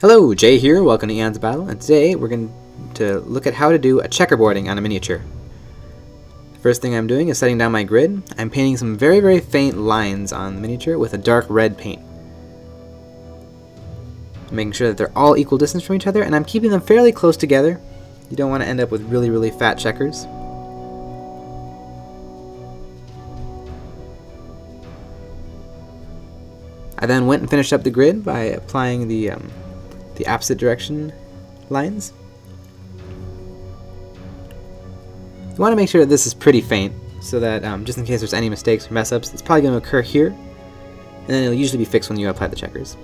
Hello, Jay here, welcome to Eon's Battle, and today we're going to look at how to do a checkerboarding on a miniature. First thing I'm doing is setting down my grid. I'm painting some very, very faint lines on the miniature with a dark red paint. making sure that they're all equal distance from each other, and I'm keeping them fairly close together. You don't want to end up with really, really fat checkers. I then went and finished up the grid by applying the um, the opposite direction lines. You want to make sure that this is pretty faint, so that um, just in case there's any mistakes or mess ups, it's probably going to occur here, and then it'll usually be fixed when you apply the checkers.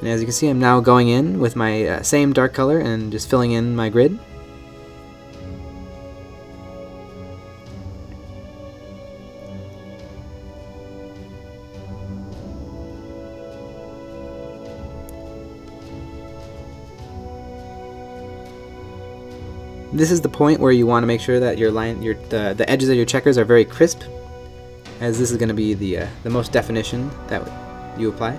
And as you can see, I'm now going in with my uh, same dark color and just filling in my grid. This is the point where you want to make sure that your line, your the, the edges of your checkers are very crisp, as this is going to be the uh, the most definition that you apply.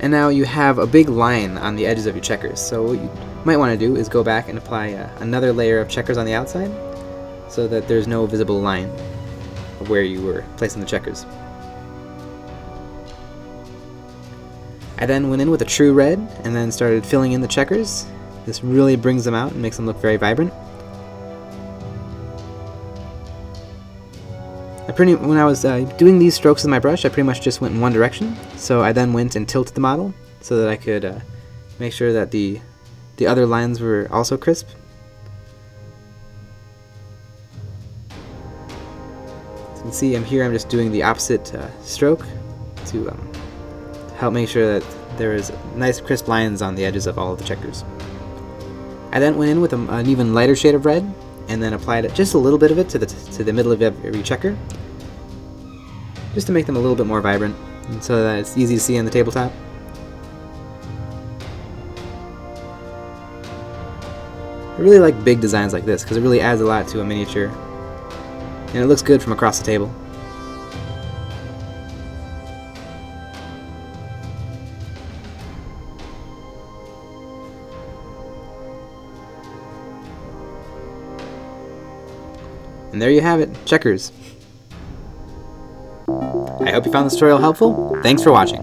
And now you have a big line on the edges of your checkers. So what you might want to do is go back and apply uh, another layer of checkers on the outside, so that there's no visible line of where you were placing the checkers. I then went in with a true red and then started filling in the checkers. This really brings them out and makes them look very vibrant. I pretty, when I was uh, doing these strokes with my brush, I pretty much just went in one direction. So I then went and tilted the model so that I could uh, make sure that the, the other lines were also crisp. As you can see, I'm here, I'm just doing the opposite uh, stroke to um, help make sure that there is nice crisp lines on the edges of all of the checkers. I then went in with a, an even lighter shade of red and then applied just a little bit of it to the, to the middle of every checker just to make them a little bit more vibrant so that it's easy to see on the tabletop. I really like big designs like this because it really adds a lot to a miniature and it looks good from across the table. And there you have it, checkers. I hope you found this tutorial helpful. Thanks for watching.